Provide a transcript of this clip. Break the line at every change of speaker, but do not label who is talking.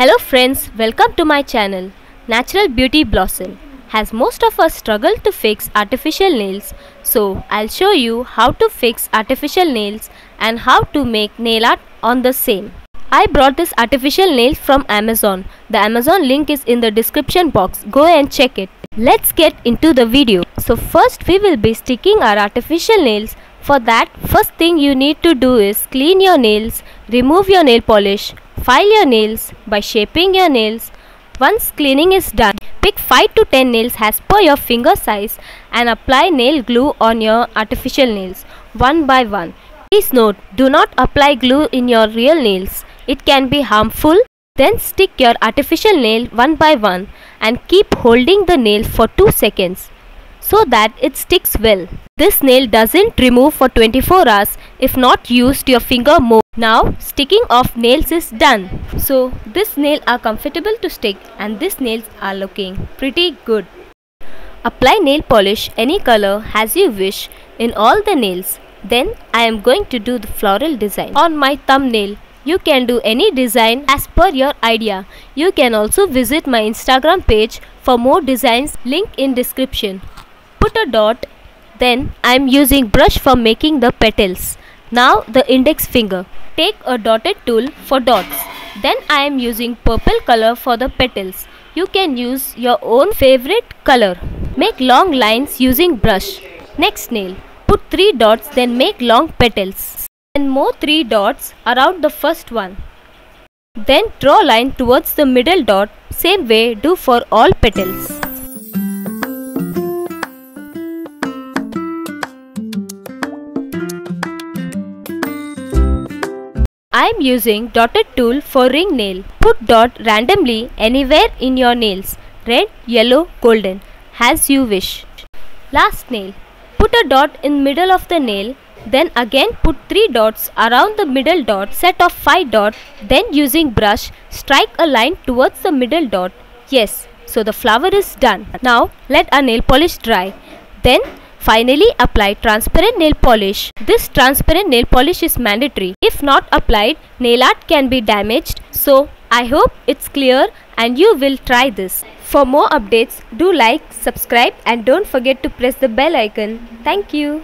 Hello friends, welcome to my channel. Natural Beauty Blossom. Has most of us struggled to fix artificial nails, so I'll show you how to fix artificial nails and how to make nail art on the same. I brought this artificial nail from Amazon. The Amazon link is in the description box. Go and check it. Let's get into the video. So first we will be sticking our artificial nails. For that, first thing you need to do is clean your nails, remove your nail polish, file your nails by shaping your nails. Once cleaning is done, pick 5 to 10 nails as per your finger size and apply nail glue on your artificial nails one by one. Please note, do not apply glue in your real nails. It can be harmful. Then stick your artificial nail one by one and keep holding the nail for 2 seconds so that it sticks well. This nail doesn't remove for 24 hours if not used your finger more. Now sticking of nails is done. So this nail are comfortable to stick and these nails are looking pretty good. Apply nail polish any color as you wish in all the nails. Then I am going to do the floral design on my thumbnail. You can do any design as per your idea. You can also visit my Instagram page for more designs link in description. Put a dot then I am using brush for making the petals. Now the index finger. Take a dotted tool for dots. Then I am using purple color for the petals. You can use your own favorite color. Make long lines using brush. Next nail. Put 3 dots then make long petals. And more 3 dots around the first one. Then draw line towards the middle dot. Same way do for all petals. I am using dotted tool for ring nail. Put dot randomly anywhere in your nails. Red, yellow, golden. As you wish. Last nail. Put a dot in middle of the nail. Then again put 3 dots around the middle dot. Set of 5 dots. Then using brush strike a line towards the middle dot. Yes. So the flower is done. Now let our nail polish dry. Then Finally, apply transparent nail polish. This transparent nail polish is mandatory. If not applied, nail art can be damaged. So, I hope it's clear and you will try this. For more updates, do like, subscribe and don't forget to press the bell icon. Thank you.